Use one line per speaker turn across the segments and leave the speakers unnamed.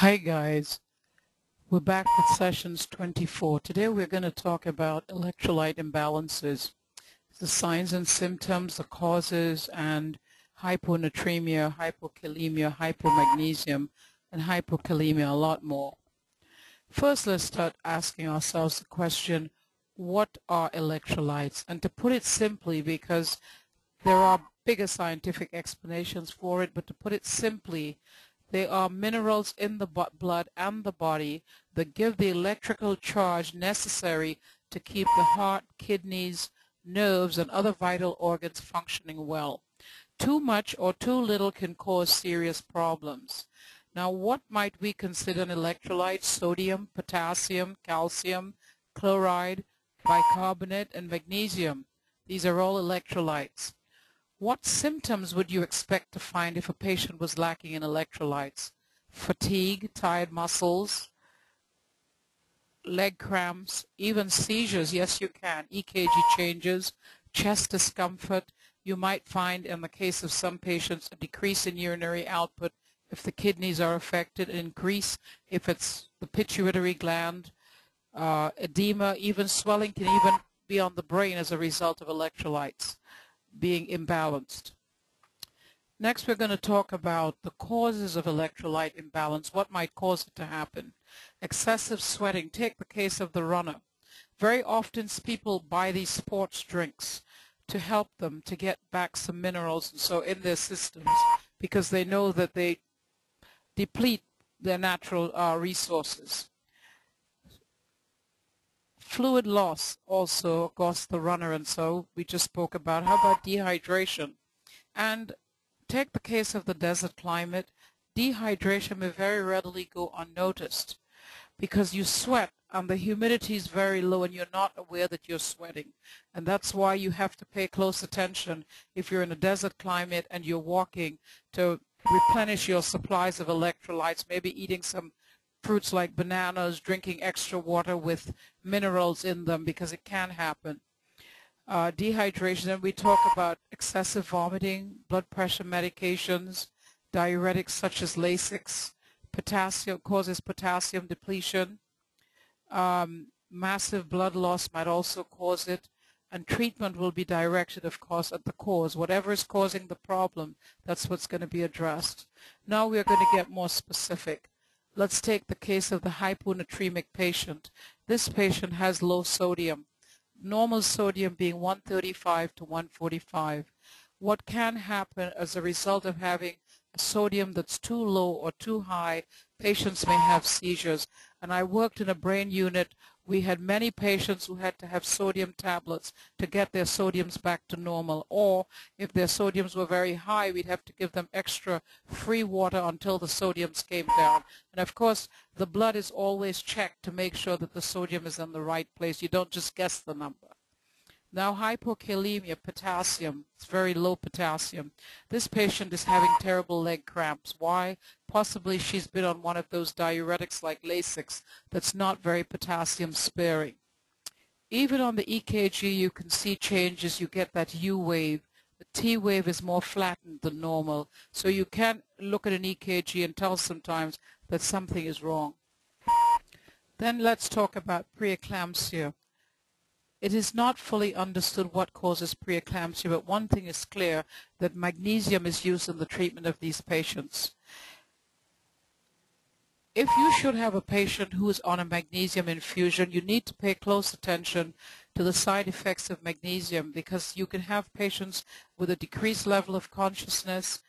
Hi guys, we're back with sessions 24. Today we're going to talk about electrolyte imbalances, the signs and symptoms, the causes, and hyponatremia, hypokalemia, hypomagnesium, and hypokalemia, a lot more. First, let's start asking ourselves the question, what are electrolytes? And to put it simply, because there are bigger scientific explanations for it, but to put it simply, they are minerals in the blood and the body that give the electrical charge necessary to keep the heart, kidneys, nerves, and other vital organs functioning well. Too much or too little can cause serious problems. Now, what might we consider an electrolyte? Sodium, potassium, calcium, chloride, bicarbonate, and magnesium. These are all electrolytes. What symptoms would you expect to find if a patient was lacking in electrolytes? Fatigue, tired muscles, leg cramps, even seizures. Yes, you can. EKG changes, chest discomfort. You might find in the case of some patients a decrease in urinary output if the kidneys are affected, an increase if it's the pituitary gland, uh, edema, even swelling can even be on the brain as a result of electrolytes being imbalanced. Next, we're going to talk about the causes of electrolyte imbalance, what might cause it to happen. Excessive sweating. Take the case of the runner. Very often people buy these sports drinks to help them to get back some minerals and so in their systems because they know that they deplete their natural uh, resources. Fluid loss also, course, the runner and so we just spoke about. How about dehydration? And take the case of the desert climate. Dehydration may very readily go unnoticed because you sweat and the humidity is very low and you're not aware that you're sweating. And that's why you have to pay close attention if you're in a desert climate and you're walking to replenish your supplies of electrolytes, maybe eating some fruits like bananas, drinking extra water with minerals in them because it can happen. Uh, dehydration, and we talk about excessive vomiting, blood pressure medications, diuretics such as Lasix, potassium causes potassium depletion, um, massive blood loss might also cause it, and treatment will be directed, of course, at the cause. Whatever is causing the problem, that's what's going to be addressed. Now we're going to get more specific. Let's take the case of the hyponatremic patient. This patient has low sodium, normal sodium being 135 to 145. What can happen as a result of having a sodium that's too low or too high, patients may have seizures. And I worked in a brain unit we had many patients who had to have sodium tablets to get their sodiums back to normal. Or if their sodiums were very high, we'd have to give them extra free water until the sodiums came down. And of course, the blood is always checked to make sure that the sodium is in the right place. You don't just guess the number. Now hypokalemia, potassium, it's very low potassium. This patient is having terrible leg cramps. Why? Possibly she's been on one of those diuretics like Lasix that's not very potassium sparing. Even on the EKG you can see changes. You get that U wave. The T wave is more flattened than normal. So you can look at an EKG and tell sometimes that something is wrong. Then let's talk about preeclampsia. It is not fully understood what causes preeclampsia, but one thing is clear, that magnesium is used in the treatment of these patients. If you should have a patient who is on a magnesium infusion, you need to pay close attention to the side effects of magnesium because you can have patients with a decreased level of consciousness,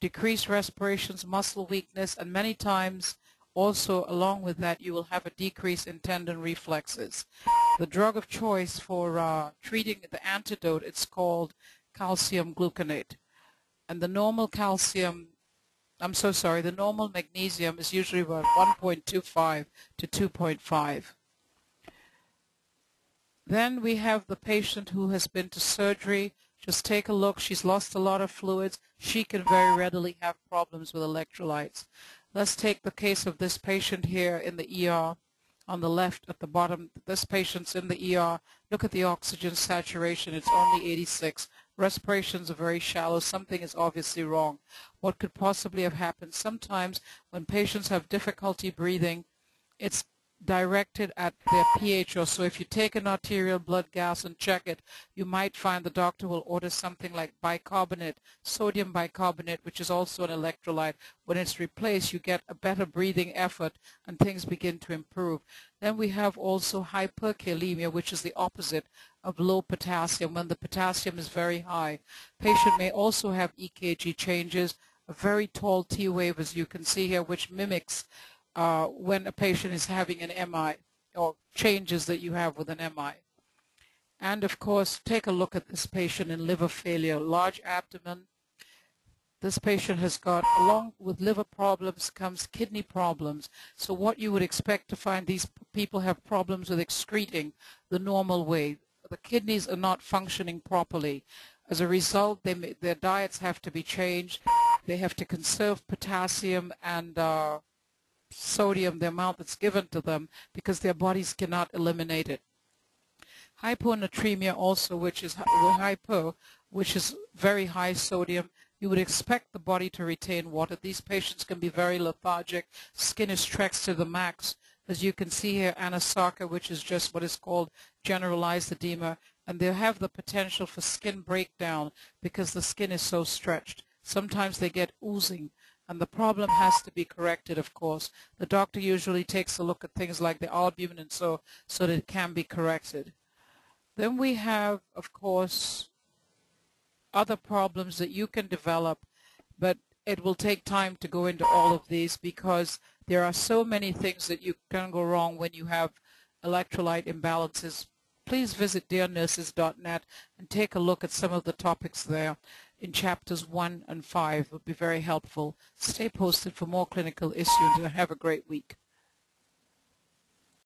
decreased respirations, muscle weakness, and many times also, along with that, you will have a decrease in tendon reflexes. The drug of choice for uh, treating the antidote, it's called calcium gluconate. And the normal calcium, I'm so sorry, the normal magnesium is usually about 1.25 to 2.5. Then we have the patient who has been to surgery. Just take a look. She's lost a lot of fluids. She can very readily have problems with electrolytes. Let's take the case of this patient here in the ER on the left at the bottom. This patient's in the ER. Look at the oxygen saturation. It's only 86. respirations are very shallow, something is obviously wrong. What could possibly have happened? Sometimes when patients have difficulty breathing, it's directed at their pH or so. If you take an arterial blood gas and check it you might find the doctor will order something like bicarbonate sodium bicarbonate which is also an electrolyte. When it's replaced you get a better breathing effort and things begin to improve. Then we have also hyperkalemia which is the opposite of low potassium. When the potassium is very high patient may also have EKG changes a very tall T wave as you can see here which mimics uh, when a patient is having an MI or changes that you have with an MI. And of course, take a look at this patient in liver failure, large abdomen. This patient has got, along with liver problems, comes kidney problems. So what you would expect to find, these people have problems with excreting the normal way. The kidneys are not functioning properly. As a result, may, their diets have to be changed. They have to conserve potassium and uh, sodium, the amount that's given to them, because their bodies cannot eliminate it. Hyponatremia also, which is hypo, which is very high sodium, you would expect the body to retain water. These patients can be very lethargic. Skin is stretched to the max. As you can see here, anasarca, which is just what is called generalized edema, and they have the potential for skin breakdown because the skin is so stretched. Sometimes they get oozing and the problem has to be corrected, of course. The doctor usually takes a look at things like the albumin and so, so that it can be corrected. Then we have, of course, other problems that you can develop, but it will take time to go into all of these because there are so many things that you can go wrong when you have electrolyte imbalances. Please visit dearnurses.net and take a look at some of the topics there in chapters 1 and 5 would be very helpful. Stay posted for more clinical issues and have a great week.